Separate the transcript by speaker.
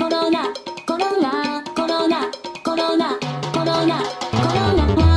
Speaker 1: コロナコロナコロナコロナコロナコロナ